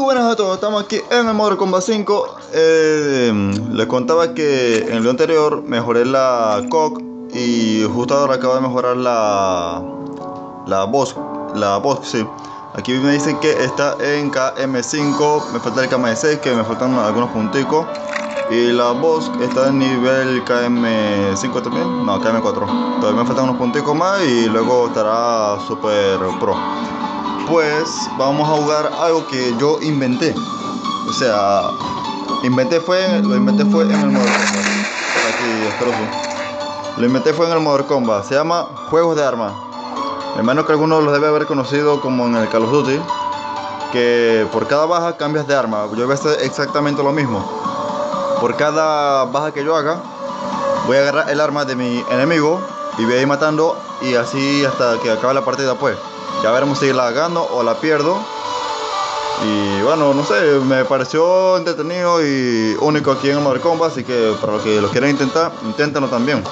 buenas a todos, estamos aquí en el Modern Combat 5 eh, Les contaba que en el video anterior mejoré la COC Y justo ahora acabo de mejorar la La voz, la voz, sí. Aquí me dicen que está en KM5 Me falta el KM6, que me faltan algunos punticos. Y la voz está en nivel KM5 también No, KM4 Todavía me faltan unos punticos más y luego estará super pro pues vamos a jugar algo que yo inventé. O sea, inventé fue, lo inventé fue en el Modern Combat. Lo inventé fue en el Modern Combat. Se llama Juegos de Armas. Hermano que algunos los debe haber conocido como en el Call of Duty. Que por cada baja cambias de arma. Yo voy a hacer exactamente lo mismo. Por cada baja que yo haga, voy a agarrar el arma de mi enemigo y voy a ir matando y así hasta que acabe la partida pues. Ya veremos si la gano o la pierdo. Y bueno, no sé, me pareció entretenido y único aquí en el Modern Combat, así que para los que lo quieran intentar, inténtenlo también.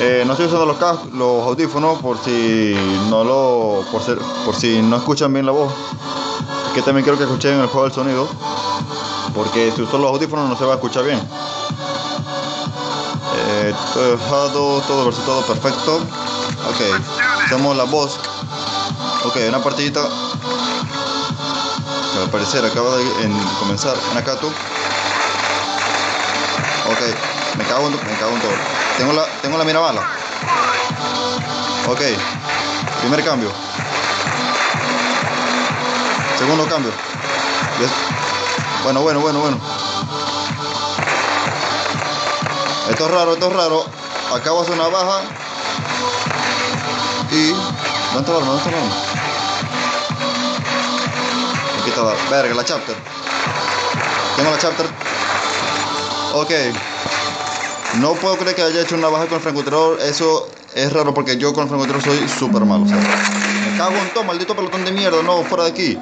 Eh, no estoy usando los, los audífonos por si no lo por, ser, por si no escuchan bien la voz. Que también quiero que escuchen el juego del sonido, porque si uso los audífonos no se va a escuchar bien. Eh, todo todo todo perfecto. Ok, hacemos la voz Ok, una partidita que al parecer acaba de comenzar en Akatu. Ok, me cago en, me cago en todo. Tengo la, tengo la mira bala. Ok, primer cambio. Segundo cambio. Bueno, bueno, bueno, bueno. Esto es raro, esto es raro. Acabo de hacer una baja. Y. ¿Dónde está el arma? ¿Dónde está el arma? Verga, la chapter. Tengo la chapter. Ok. No puedo creer que haya hecho una baja con el francotirador. Eso es raro porque yo con el francotirador soy súper malo. me cago en todo, maldito pelotón de mierda. No, fuera de aquí.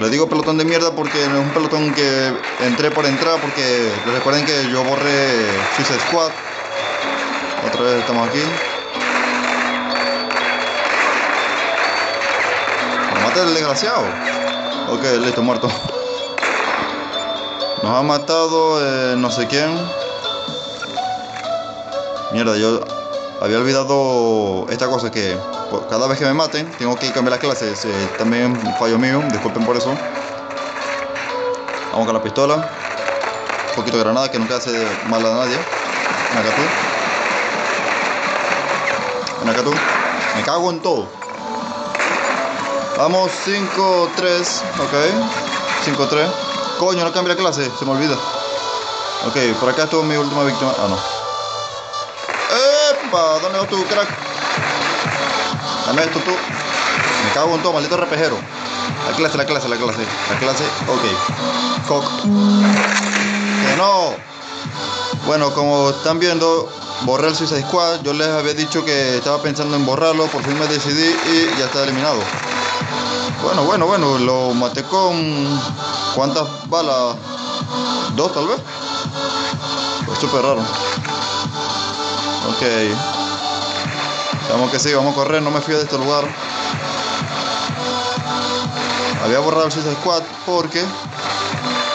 Le digo pelotón de mierda porque no es un pelotón que entré por entrar. Porque recuerden que yo borré Suicide Squad. Otra vez estamos aquí. El desgraciado. Ok, listo, muerto. Nos ha matado eh, no sé quién. Mierda, yo había olvidado esta cosa que cada vez que me maten tengo que cambiar la clase. Eh, también fallo mío, disculpen por eso. Vamos con la pistola. Un poquito de granada que nunca hace mal a nadie. En acá tú. Me cago en todo. Vamos 5-3, ok. 5-3. Coño, no cambia clase, se me olvida. Ok, por acá estuvo mi última víctima. Ah, no. ¡Epa! ¿Dónde vas tú, crack? Dame esto tú. Me cago en todo, maldito repejero. La clase, la clase, la clase. La clase, ok. Cock. Que no. Bueno, como están viendo, borré el Suicide Squad. Yo les había dicho que estaba pensando en borrarlo. Por fin me decidí y ya está eliminado. Bueno, bueno, bueno, lo maté con. ¿Cuántas balas? ¿Dos tal vez? Fue súper raro. Ok. Vamos que sí, vamos a correr, no me fío de este lugar. Había borrado el Suicide Squad porque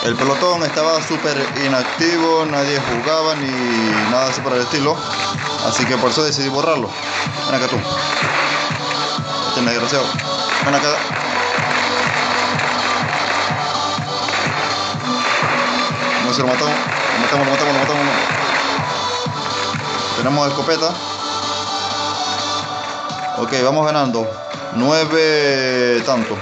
el pelotón estaba súper inactivo, nadie jugaba ni nada así el estilo. Así que por eso decidí borrarlo. Ven acá tú. Este desgraciado. Ven acá. se lo matamos. Lo matamos, lo matamos, lo matamos. Tenemos escopeta. Ok, vamos ganando. 9 tanto.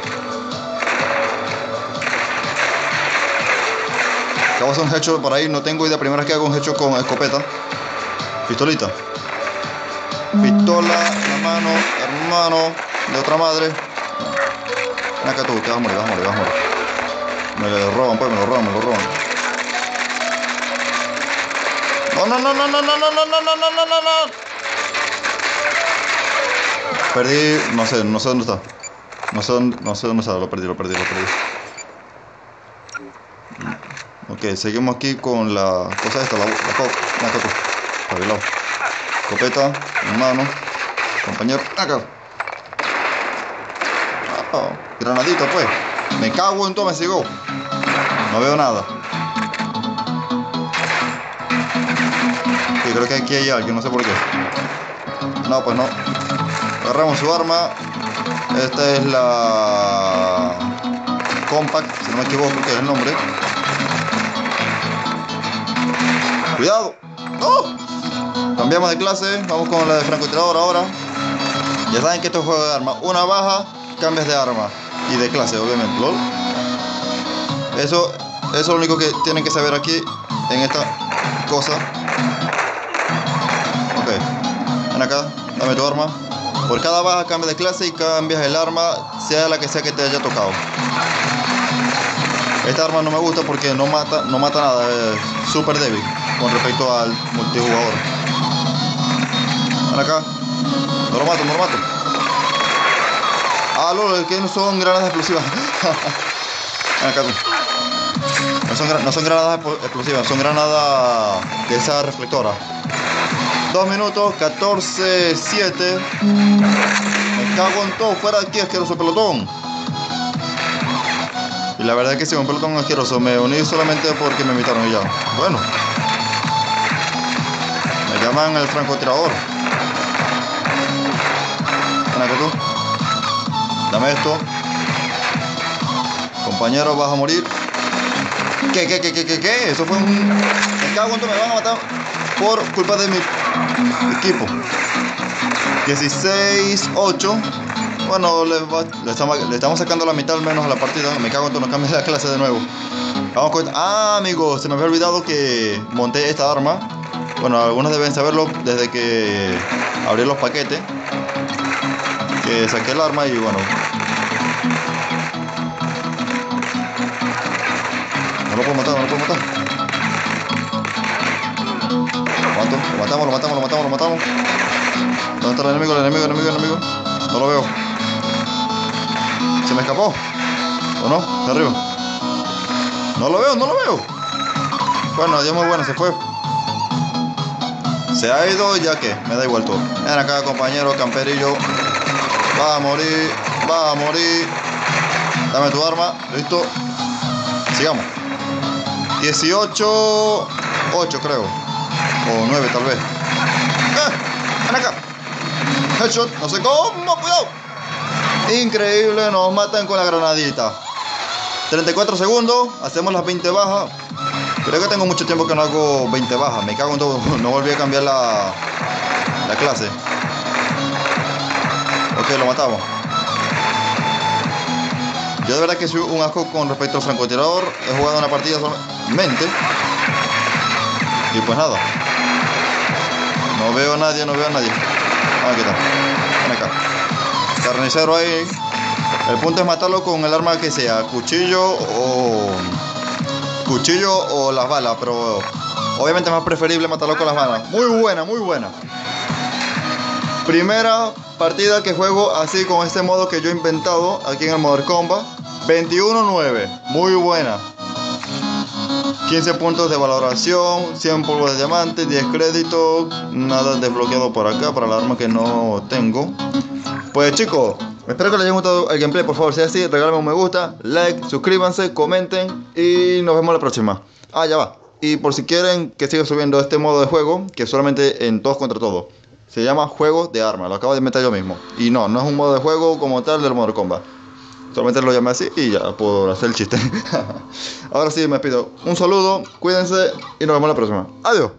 Acabo de hacer un hecho por ahí. No tengo idea. Primera vez que hago un hecho con escopeta. Pistolita. Pistola la mano, hermano de otra madre. Ven acá tú, te vas a morir, vas a morir, vas a morir. Me lo roban, pues, me lo roban, me lo roban. No, no, no, no, no, no, no, no, no, no, no, no, no. Perdí, no sé, no sé dónde está. No sé dónde, no sé dónde está, lo perdí, lo perdí, lo perdí. Ok, seguimos aquí con la cosa esta, la, la coca, la coca. Espabilado. Copeta, mano. Compañero, acá. Granadita pues. Me cago en todo, me sigo. No veo nada. Sí, creo que aquí hay alguien, no sé por qué. No, pues no. Agarramos su arma. Esta es la Compact, si no me equivoco, que es el nombre. Cuidado. ¡No! Cambiamos de clase. Vamos con la de francotirador ahora. Ya saben que esto es juego de arma. Una baja, cambias de arma. Y de clase, obviamente. Eso, eso es lo único que tienen que saber aquí en esta cosa. Ok. Ven acá, dame tu arma. Por cada baja cambias de clase y cambias el arma, sea la que sea que te haya tocado. Esta arma no me gusta porque no mata, no mata nada, es súper débil con respecto al multijugador. Ven acá. No lo mato, no lo mato. Ah, lol, que no son granadas explosivas. No son, no son granadas explosivas, son granadas de esa reflectora. 2 minutos, 14, 7. Me cago en todo, fuera de aquí, asqueroso pelotón. Y la verdad es que si un pelotón asqueroso, me uní solamente porque me invitaron y ya. Bueno. Me llaman el francotirador. Ven acá. Dame esto. Compañero, vas a morir. ¿Qué, qué, qué, qué, qué, qué? Eso fue un... Me cago en me van a matar por culpa de mi equipo. 16, 8. Bueno, le, estamos, sacando la mitad al menos a la partida. Me cago en todo, nos cambian la clase de nuevo. Vamos con... Ah, amigos, se me había olvidado que monté esta arma. Bueno, algunos deben saberlo desde que abrí los paquetes. Que saqué el arma y bueno. No lo puedo matar, no lo puedo matar. Lo matamos, lo matamos, lo matamos, lo matamos. ¿Dónde está el enemigo? El enemigo, el enemigo, el enemigo. No lo veo. ¿Se me escapó? ¿O no? De arriba. No lo veo, no lo veo. Bueno, ya muy bueno, se fue. Se ha ido ya que, me da igual todo. Ven acá, compañero, camperillo. Va a morir, va a morir. Dame tu arma, listo. Sigamos. 18, 8 creo. O 9 tal vez. ¡Eh! ¡Ven acá! Headshot, no sé cómo, cuidado. Increíble, nos matan con la granadita. 34 segundos, hacemos las 20 bajas. Creo que tengo mucho tiempo que no hago 20 bajas. Me cago en todo. No volví a cambiar la, la clase. Ok, lo matamos. Yo de verdad que soy un asco con respecto al francotirador. He jugado una partida solamente. Y pues nada. No veo a nadie, no veo a nadie. Ah, aquí está. Ven acá. Carnicero ahí. El punto es matarlo con el arma que sea. Cuchillo o... Cuchillo o las balas. Pero obviamente es más preferible matarlo con las balas. Muy buena, muy buena. Primera partida que juego así con este modo que yo he inventado aquí en el Modern Combat. 21-9. Muy buena. 15 puntos de valoración, 100 polvos de diamante, 10 créditos, nada desbloqueado por acá para la arma que no tengo. Pues chicos, espero que les haya gustado el gameplay, por favor, si es así, regálenme un me gusta, like, suscríbanse, comenten y nos vemos la próxima. Ah, ya va. Y por si quieren que siga subiendo este modo de juego, que solamente en todos contra todos. Se llama Juegos de Armas, lo acabo de meter yo mismo. Y no, no es un modo de juego como tal del Modern Combat. Solamente lo llamé así y ya puedo hacer el chiste. Ahora sí me pido un saludo, cuídense y nos vemos la próxima. Adiós.